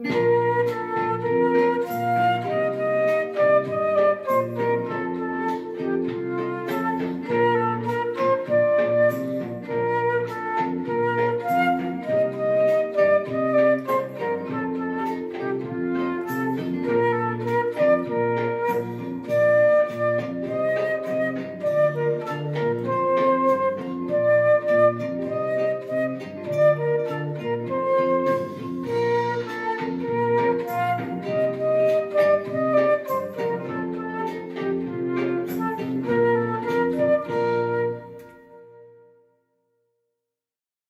Mm-hmm.